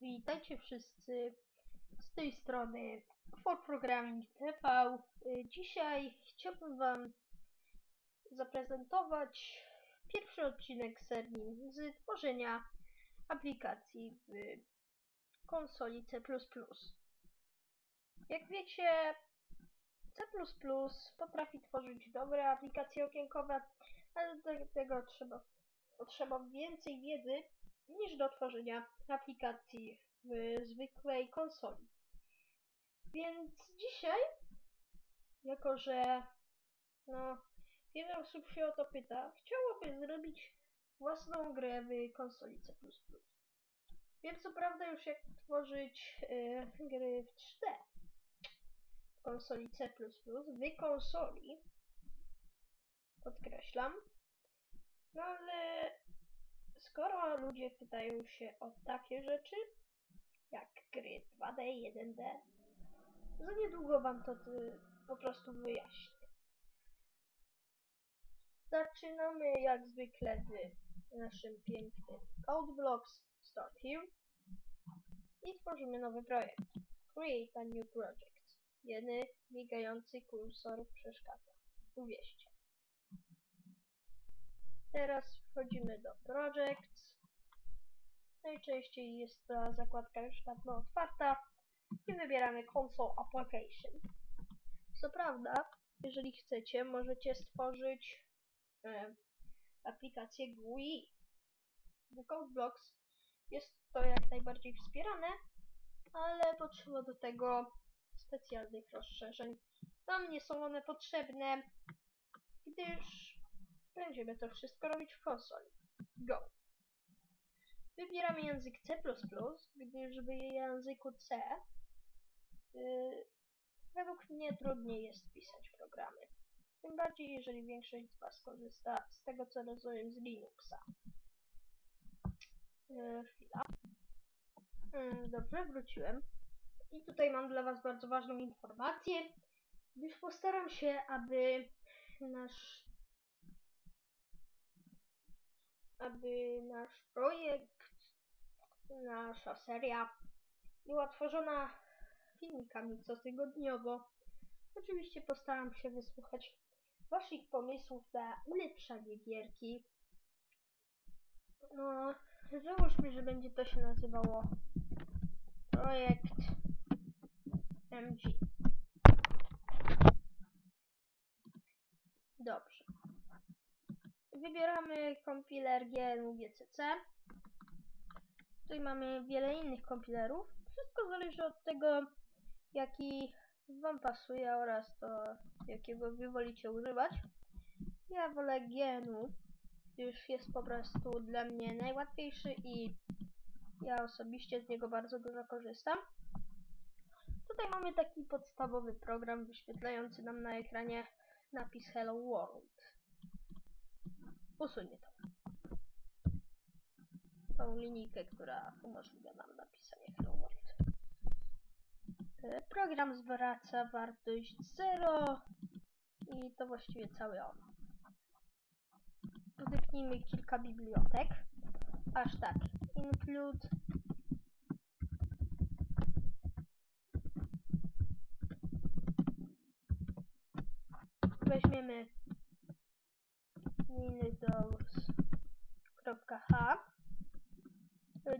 Witajcie wszyscy z tej strony For Programming TV. Y, Dzisiaj chciałbym Wam zaprezentować pierwszy odcinek serii z tworzenia aplikacji w konsoli C++. Jak wiecie, C++ potrafi tworzyć dobre aplikacje okienkowe, ale do tego trzeba, potrzeba więcej wiedzy niż do tworzenia aplikacji w zwykłej konsoli. Więc dzisiaj, jako że no, wiele osób się o to pyta, chciałoby zrobić własną grę w konsoli C++. Wiem co prawda już jak tworzyć y, gry w 3D w konsoli C++, w konsoli, podkreślam, no ale skoro ludzie pytają się o takie rzeczy, jak gry 2D, 1D, za niedługo wam to po prostu wyjaśnię. Zaczynamy jak zwykle z naszym pięknym CodeBlocks Start Here i tworzymy nowy projekt. Create a new project. Jeden migający kursor przeszkadza. Uwierzcie. Teraz wchodzimy do Projects. Najczęściej jest ta zakładka już dawno otwarta i wybieramy Console Application. Co prawda, jeżeli chcecie, możecie stworzyć e, aplikację GUI. W CodeBlocks jest to jak najbardziej wspierane, ale potrzeba do tego specjalnych rozszerzeń. Nam nie są one potrzebne, gdyż będziemy to wszystko robić w konsoli. Go! Wybieramy język C++, gdyż w języku C yy, według mnie trudniej jest pisać programy. Tym bardziej, jeżeli większość z Was korzysta z tego, co rozumiem, z Linuxa. Yy, chwila. Yy, dobrze, wróciłem. I tutaj mam dla Was bardzo ważną informację, gdyż postaram się, aby nasz aby nasz projekt, nasza seria była tworzona filmikami cotygodniowo. Oczywiście postaram się wysłuchać Waszych pomysłów na ulepszanie gierki. No, załóżmy, że będzie to się nazywało projekt MG. Dobrze. Wybieramy kompiler GNU GCC. Tutaj mamy wiele innych kompilerów. Wszystko zależy od tego, jaki Wam pasuje oraz to, jakiego Wy wolicie używać. Ja wolę GNU, gdyż jest po prostu dla mnie najłatwiejszy i ja osobiście z niego bardzo dużo korzystam. Tutaj mamy taki podstawowy program wyświetlający nam na ekranie napis Hello World. Usuńmy to. Tą linijkę, która umożliwia nam napisanie Hello World. E, Program zwraca wartość 0 i to właściwie cały on. Wdyknijmy kilka bibliotek. Aż tak. Include weźmiemy windows.h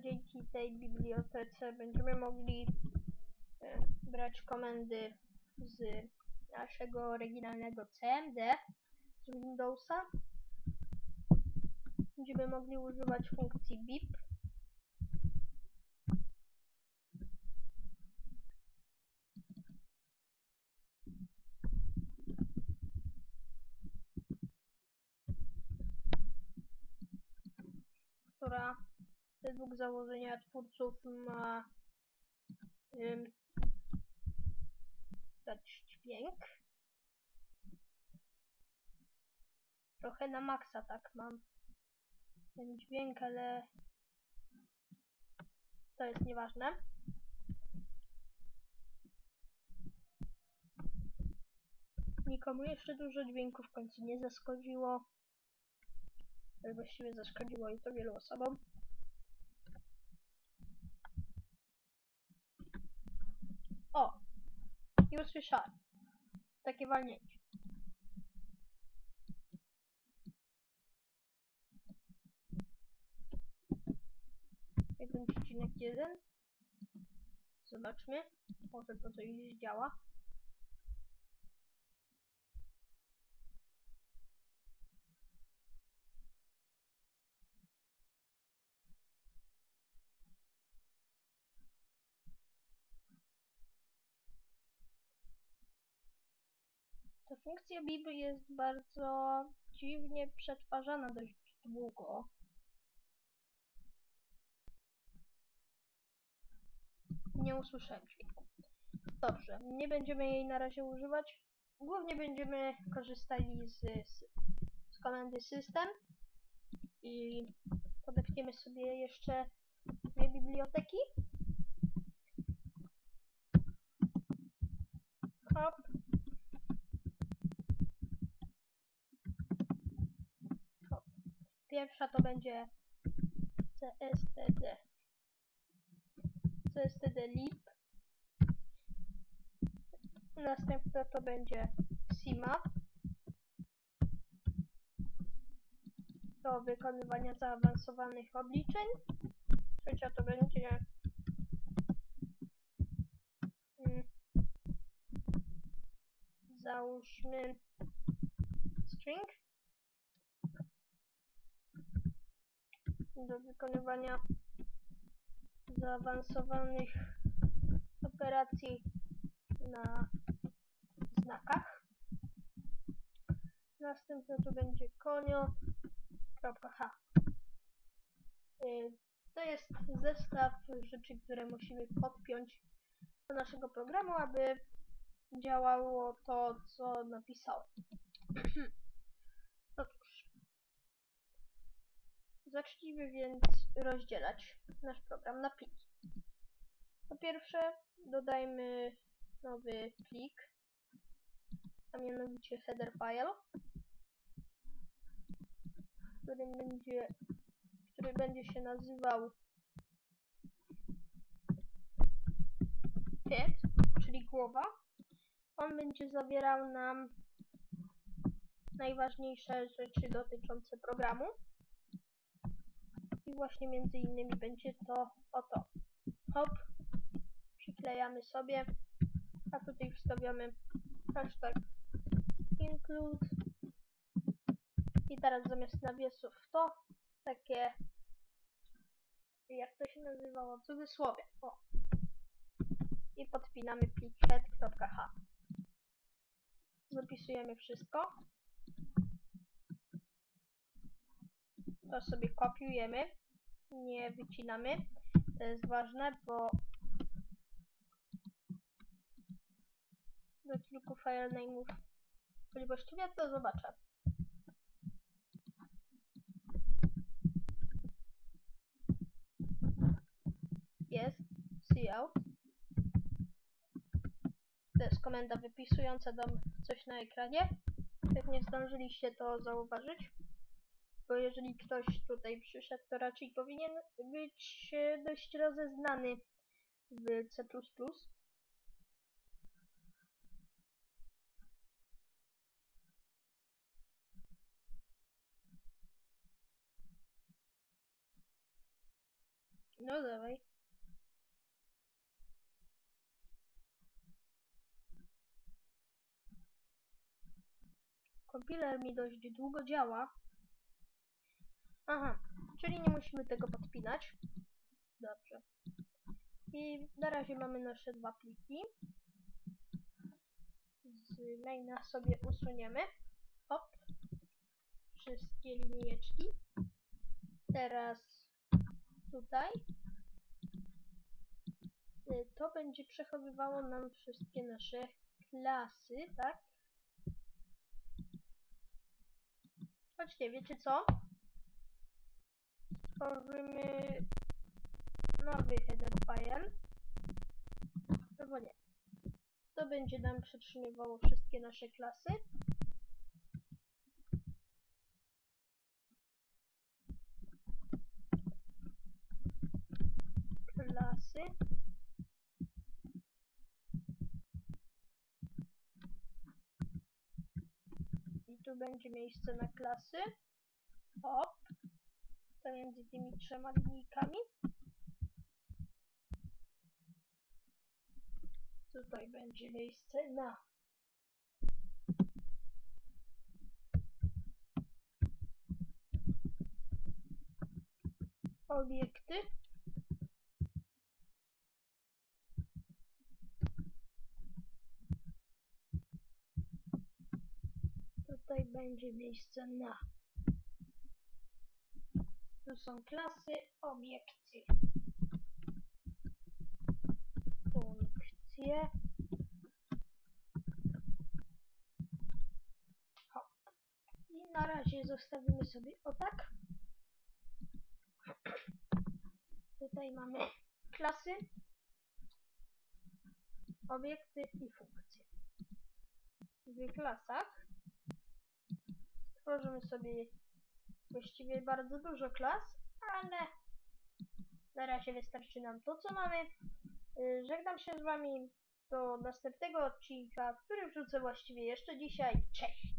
dzięki tej bibliotece będziemy mogli e, brać komendy z naszego oryginalnego CMD z Windowsa. Będziemy mogli używać funkcji BIP która według założenia twórców ma ym, dać dźwięk. Trochę na maksa tak mam ten dźwięk, ale to jest nieważne. Nikomu jeszcze dużo dźwięków w końcu nie zaszkodziło. Tak właściwie zaszkodziło i to wielu osobom. O! I usłyszałem. Takie walnięcie. Jeden przecinek jeden. Zobaczmy. Może to coś działa. Funkcja bib jest bardzo dziwnie przetwarzana dość długo. Nie usłyszałem dźwięku. Dobrze, nie będziemy jej na razie używać. Głównie będziemy korzystali z, z, z komendy system i podepniemy sobie jeszcze dwie biblioteki. Hop. Pierwsza to będzie CSTD. CSTD lib. Następna to będzie SIMA. Do wykonywania zaawansowanych obliczeń. Trzecia to będzie mm, załóżmy string do wykonywania zaawansowanych operacji na znakach. Następne to będzie konio.h. Y, To jest zestaw rzeczy, które musimy podpiąć do naszego programu, aby działało to, co napisałem. zacznijmy więc rozdzielać nasz program na pliki. Po pierwsze, dodajmy nowy plik, a mianowicie header file, który będzie, który będzie się nazywał head, czyli głowa. On będzie zawierał nam najważniejsze rzeczy dotyczące programu. I właśnie między innymi będzie to oto. Hop, przyklejamy sobie, a tutaj wstawiamy hashtag include. I teraz zamiast nawiasów to takie jak to się nazywało, cudzysłowie. O. i podpinamy plik head.h zapisujemy wszystko. To sobie kopiujemy nie wycinamy to jest ważne, bo do kilku filename'ów czyli właściwie to zobaczę. Jest cout. To jest komenda wypisująca nam coś na ekranie. Pewnie zdążyliście to zauważyć. Bo jeżeli ktoś tutaj przyszedł, to raczej powinien być e, dość rozeznany w C++. No dawaj. Kompiler mi dość długo działa. Aha, czyli nie musimy tego podpinać. Dobrze. I na razie mamy nasze dwa pliki. Z maina sobie usuniemy. Hop. Wszystkie linijeczki. Teraz tutaj. Y, To będzie przechowywało nam wszystkie nasze klasy, tak? Chodźcie, wiecie co? tworzymy nowy header file. Albo nie. To będzie nam przetrzymywało wszystkie nasze klasy. Klasy. I tu będzie miejsce na klasy. Pomiędzy tymi trzema linijkami. Tutaj będzie miejsce na obiekty. Tutaj będzie miejsce na. Tu są klasy, obiekty. Funkcje. Hop. I na razie zostawimy sobie o tak. Tutaj mamy klasy, obiekty i funkcje. W klasach tworzymy sobie właściwie bardzo dużo klas, ale na razie wystarczy nam to, co mamy. Y, Żegnam się z Wami do następnego odcinka, który wrzucę właściwie jeszcze dzisiaj. Cześć!